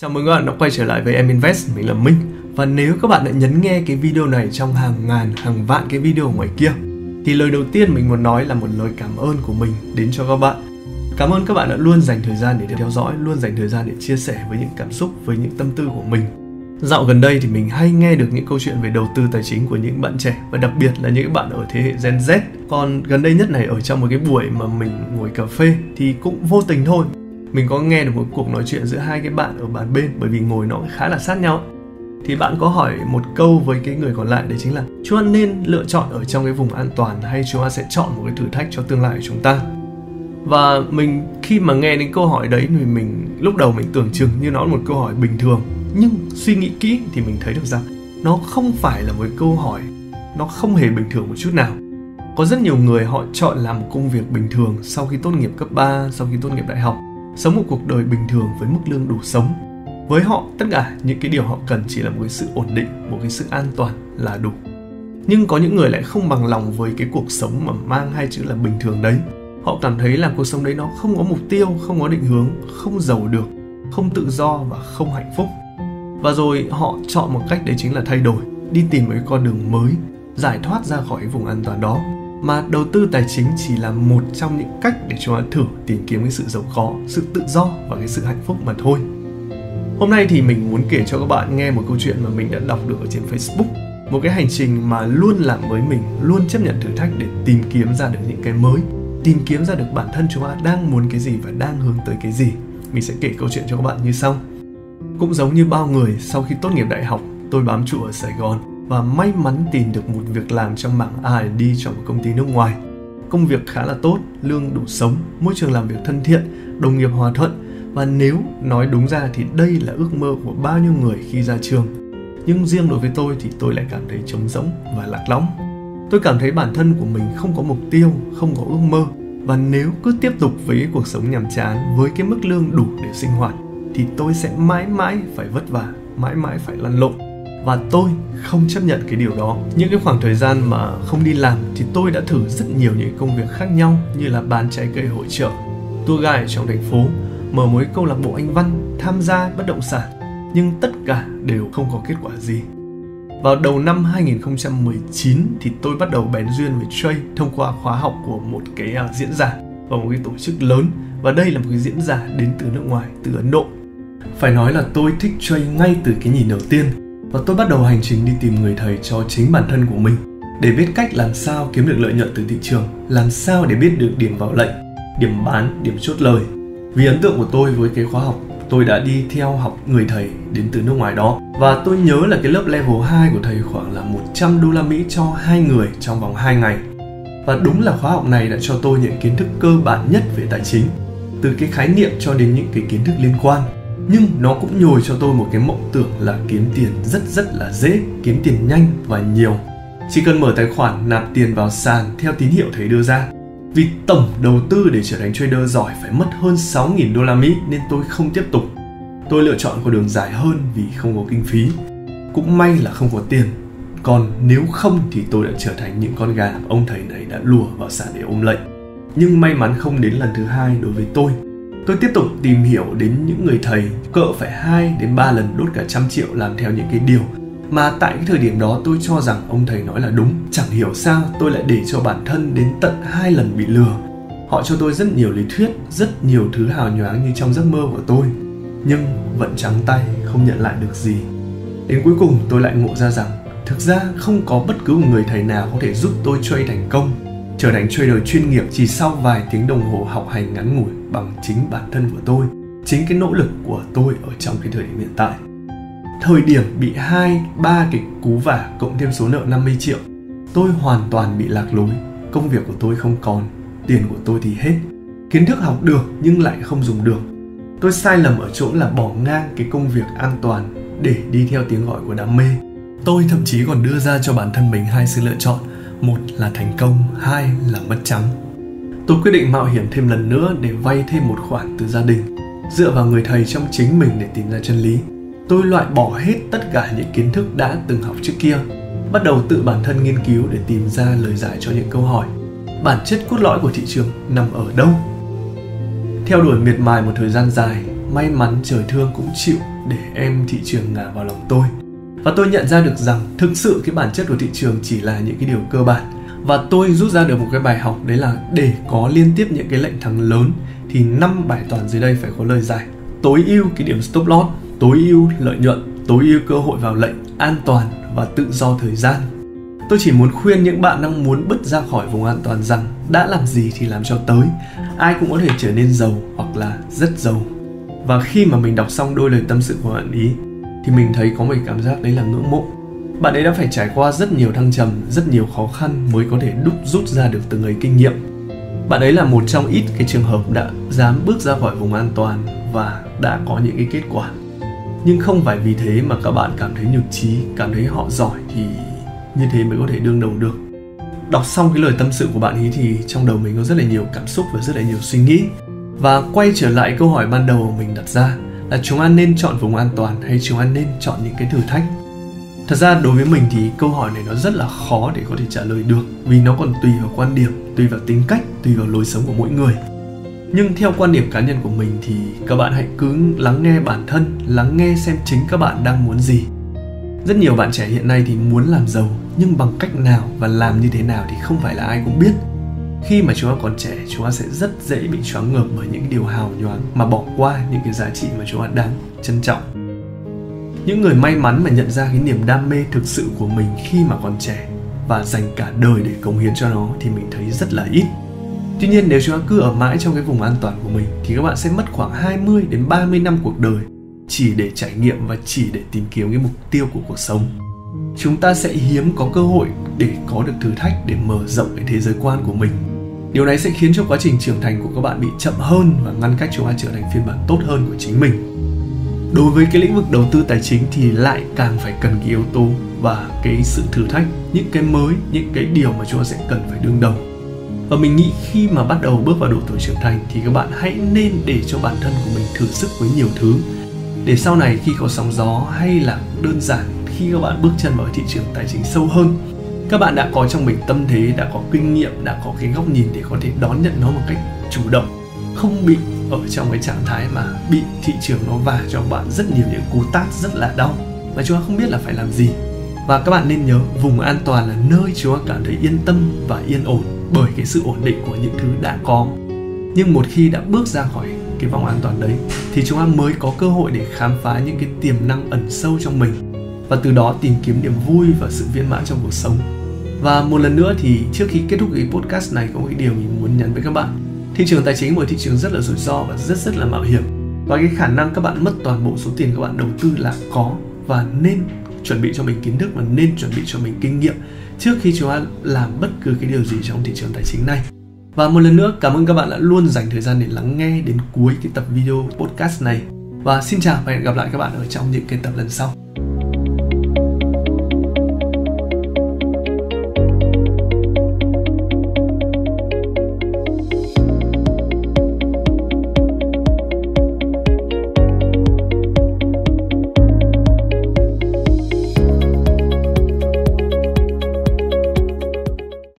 Chào mừng các bạn đã quay trở lại với Em Invest, mình là Minh. Và nếu các bạn đã nhấn nghe cái video này trong hàng ngàn, hàng vạn cái video ngoài kia Thì lời đầu tiên mình muốn nói là một lời cảm ơn của mình đến cho các bạn. Cảm ơn các bạn đã luôn dành thời gian để theo dõi, luôn dành thời gian để chia sẻ với những cảm xúc, với những tâm tư của mình. Dạo gần đây thì mình hay nghe được những câu chuyện về đầu tư tài chính của những bạn trẻ và đặc biệt là những bạn ở thế hệ Gen Z. Còn gần đây nhất này ở trong một cái buổi mà mình ngồi cà phê thì cũng vô tình thôi mình có nghe được một cuộc nói chuyện giữa hai cái bạn ở bàn bên bởi vì ngồi nó khá là sát nhau. Thì bạn có hỏi một câu với cái người còn lại đấy chính là chúng ta nên lựa chọn ở trong cái vùng an toàn hay chúng ta sẽ chọn một cái thử thách cho tương lai của chúng ta? Và mình khi mà nghe đến câu hỏi đấy thì mình lúc đầu mình tưởng chừng như nó là một câu hỏi bình thường. Nhưng suy nghĩ kỹ thì mình thấy được rằng nó không phải là một câu hỏi nó không hề bình thường một chút nào. Có rất nhiều người họ chọn làm một công việc bình thường sau khi tốt nghiệp cấp 3, sau khi tốt nghiệp đại học sống một cuộc đời bình thường với mức lương đủ sống. Với họ, tất cả những cái điều họ cần chỉ là một cái sự ổn định, một cái sự an toàn là đủ. Nhưng có những người lại không bằng lòng với cái cuộc sống mà mang hai chữ là bình thường đấy. Họ cảm thấy là cuộc sống đấy nó không có mục tiêu, không có định hướng, không giàu được, không tự do và không hạnh phúc. Và rồi họ chọn một cách đấy chính là thay đổi, đi tìm một cái con đường mới, giải thoát ra khỏi cái vùng an toàn đó mà đầu tư tài chính chỉ là một trong những cách để chúng ta thử tìm kiếm cái sự giàu có, sự tự do và cái sự hạnh phúc mà thôi. Hôm nay thì mình muốn kể cho các bạn nghe một câu chuyện mà mình đã đọc được ở trên Facebook. Một cái hành trình mà luôn làm với mình luôn chấp nhận thử thách để tìm kiếm ra được những cái mới tìm kiếm ra được bản thân chúng ta đang muốn cái gì và đang hướng tới cái gì. Mình sẽ kể câu chuyện cho các bạn như sau. Cũng giống như bao người sau khi tốt nghiệp đại học tôi bám trụ ở sài gòn và may mắn tìm được một việc làm trong mảng R&D trong một công ty nước ngoài. Công việc khá là tốt, lương đủ sống, môi trường làm việc thân thiện, đồng nghiệp hòa thuận và nếu nói đúng ra thì đây là ước mơ của bao nhiêu người khi ra trường. Nhưng riêng đối với tôi thì tôi lại cảm thấy trống rỗng và lạc lõng. Tôi cảm thấy bản thân của mình không có mục tiêu, không có ước mơ và nếu cứ tiếp tục với cuộc sống nhàm chán với cái mức lương đủ để sinh hoạt thì tôi sẽ mãi mãi phải vất vả, mãi mãi phải lăn lộn và tôi không chấp nhận cái điều đó. Những cái khoảng thời gian mà không đi làm thì tôi đã thử rất nhiều những công việc khác nhau như là bán trái cây hội trợ tour guide trong thành phố mở mối câu lạc bộ anh văn tham gia bất động sản. Nhưng tất cả đều không có kết quả gì. Vào đầu năm 2019 thì tôi bắt đầu bén duyên với Trey thông qua khóa học của một cái uh, diễn giả và một cái tổ chức lớn. Và đây là một cái diễn giả đến từ nước ngoài, từ Ấn Độ. Phải nói là tôi thích Trey ngay từ cái nhìn đầu tiên và tôi bắt đầu hành trình đi tìm người thầy cho chính bản thân của mình để biết cách làm sao kiếm được lợi nhuận từ thị trường, làm sao để biết được điểm vào lệnh, điểm bán, điểm chốt lời. Vì ấn tượng của tôi với cái khóa học, tôi đã đi theo học người thầy đến từ nước ngoài đó và tôi nhớ là cái lớp level 2 của thầy khoảng là 100 đô la Mỹ cho hai người trong vòng 2 ngày. Và đúng là khóa học này đã cho tôi những kiến thức cơ bản nhất về tài chính, từ cái khái niệm cho đến những cái kiến thức liên quan nhưng nó cũng nhồi cho tôi một cái mộng tưởng là kiếm tiền rất rất là dễ, kiếm tiền nhanh và nhiều chỉ cần mở tài khoản nạp tiền vào sàn theo tín hiệu thầy đưa ra vì tổng đầu tư để trở thành trader giỏi phải mất hơn 6.000 đô la Mỹ nên tôi không tiếp tục. Tôi lựa chọn con đường dài hơn vì không có kinh phí. Cũng may là không có tiền. Còn nếu không thì tôi đã trở thành những con gà ông thầy này đã lùa vào sàn để ôm lệnh. Nhưng may mắn không đến lần thứ hai đối với tôi Tôi tiếp tục tìm hiểu đến những người thầy, cỡ phải 2 đến 3 lần đốt cả trăm triệu làm theo những cái điều mà tại cái thời điểm đó tôi cho rằng ông thầy nói là đúng. Chẳng hiểu sao tôi lại để cho bản thân đến tận hai lần bị lừa. Họ cho tôi rất nhiều lý thuyết, rất nhiều thứ hào nhoáng như trong giấc mơ của tôi, nhưng vẫn trắng tay, không nhận lại được gì. Đến cuối cùng tôi lại ngộ ra rằng, thực ra không có bất cứ một người thầy nào có thể giúp tôi chơi thành công, trở thành trader chuyên nghiệp chỉ sau vài tiếng đồng hồ học hành ngắn ngủi bằng chính bản thân của tôi, chính cái nỗ lực của tôi ở trong cái thời điểm hiện tại. Thời điểm bị hai, ba cái cú vả cộng thêm số nợ 50 triệu, tôi hoàn toàn bị lạc lối, công việc của tôi không còn, tiền của tôi thì hết. Kiến thức học được nhưng lại không dùng được. Tôi sai lầm ở chỗ là bỏ ngang cái công việc an toàn để đi theo tiếng gọi của đam mê. Tôi thậm chí còn đưa ra cho bản thân mình hai sự lựa chọn, một là thành công, hai là mất trắng tôi quyết định mạo hiểm thêm lần nữa để vay thêm một khoản từ gia đình, dựa vào người thầy trong chính mình để tìm ra chân lý. Tôi loại bỏ hết tất cả những kiến thức đã từng học trước kia, bắt đầu tự bản thân nghiên cứu để tìm ra lời giải cho những câu hỏi. Bản chất cốt lõi của thị trường nằm ở đâu? Theo đuổi miệt mài một thời gian dài, may mắn trời thương cũng chịu để em thị trường ngả vào lòng tôi. Và tôi nhận ra được rằng thực sự cái bản chất của thị trường chỉ là những cái điều cơ bản và tôi rút ra được một cái bài học, đấy là để có liên tiếp những cái lệnh thắng lớn, thì năm bài toán dưới đây phải có lời giải. Tối ưu cái điểm stop loss, tối ưu lợi nhuận, tối ưu cơ hội vào lệnh an toàn và tự do thời gian. Tôi chỉ muốn khuyên những bạn đang muốn bứt ra khỏi vùng an toàn rằng đã làm gì thì làm cho tới. Ai cũng có thể trở nên giàu hoặc là rất giàu. Và khi mà mình đọc xong đôi lời tâm sự của bạn ý, thì mình thấy có một cảm giác đấy là ngưỡng mộ bạn ấy đã phải trải qua rất nhiều thăng trầm, rất nhiều khó khăn mới có thể đúc rút ra được từng ấy kinh nghiệm. Bạn ấy là một trong ít cái trường hợp đã dám bước ra khỏi vùng an toàn và đã có những cái kết quả. Nhưng không phải vì thế mà các bạn cảm thấy nhục trí cảm thấy họ giỏi thì như thế mới có thể đương đầu được. Đọc xong cái lời tâm sự của bạn ấy thì trong đầu mình có rất là nhiều cảm xúc và rất là nhiều suy nghĩ. Và quay trở lại câu hỏi ban đầu mình đặt ra là chúng ta nên chọn vùng an toàn hay chúng ta nên chọn những cái thử thách? Thật ra đối với mình thì câu hỏi này nó rất là khó để có thể trả lời được, vì nó còn tùy vào quan điểm, tùy vào tính cách, tùy vào lối sống của mỗi người. Nhưng theo quan điểm cá nhân của mình thì các bạn hãy cứ lắng nghe bản thân, lắng nghe xem chính các bạn đang muốn gì. Rất nhiều bạn trẻ hiện nay thì muốn làm giàu, nhưng bằng cách nào và làm như thế nào thì không phải là ai cũng biết. Khi mà chúng ta còn trẻ chúng ta sẽ rất dễ bị choáng ngợp bởi những điều hào nhoáng mà bỏ qua những cái giá trị mà chúng ta đáng trân trọng những người may mắn mà nhận ra cái niềm đam mê thực sự của mình khi mà còn trẻ và dành cả đời để cống hiến cho nó thì mình thấy rất là ít Tuy nhiên, nếu chúng ta cứ ở mãi trong cái vùng an toàn của mình thì các bạn sẽ mất khoảng 20 đến 30 năm cuộc đời chỉ để trải nghiệm và chỉ để tìm kiếm cái mục tiêu của cuộc sống. Chúng ta sẽ hiếm có cơ hội để có được thử thách để mở rộng cái thế giới quan của mình. Điều này sẽ khiến cho quá trình trưởng thành của các bạn bị chậm hơn và ngăn cách chúng ta trở thành phiên bản tốt hơn của chính mình. Đối với cái lĩnh vực đầu tư tài chính thì lại càng phải cần cái yếu tố và cái sự thử thách, những cái mới, những cái điều mà chúng ta sẽ cần phải đương đầu. Và mình nghĩ khi mà bắt đầu bước vào độ tuổi trưởng thành thì các bạn hãy nên để cho bản thân của mình thử sức với nhiều thứ. Để sau này khi có sóng gió hay là đơn giản khi các bạn bước chân vào thị trường tài chính sâu hơn các bạn đã có trong mình tâm thế đã có kinh nghiệm đã có cái góc nhìn để có thể đón nhận nó một cách chủ động không bị ở trong cái trạng thái mà bị thị trường nó vả cho bạn rất nhiều những cú tát rất là đau. Mà chúng ta không biết là phải làm gì. Và các bạn nên nhớ, vùng an toàn là nơi chúng ta cảm thấy yên tâm và yên ổn bởi cái sự ổn định của những thứ đã có. Nhưng một khi đã bước ra khỏi cái vòng an toàn đấy, thì chúng ta mới có cơ hội để khám phá những cái tiềm năng ẩn sâu trong mình. Và từ đó tìm kiếm niềm vui và sự viên mãn trong cuộc sống. Và một lần nữa thì trước khi kết thúc cái podcast này, có một cái điều mình muốn nhắn với các bạn thị trường tài chính một thị trường rất là rủi ro và rất rất là mạo hiểm và cái khả năng các bạn mất toàn bộ số tiền các bạn đầu tư là có và nên chuẩn bị cho mình kiến thức và nên chuẩn bị cho mình kinh nghiệm trước khi chúng ta làm bất cứ cái điều gì trong thị trường tài chính này. Và một lần nữa, cảm ơn các bạn đã luôn dành thời gian để lắng nghe đến cuối cái tập video podcast này. Và xin chào và hẹn gặp lại các bạn ở trong những cái tập lần sau.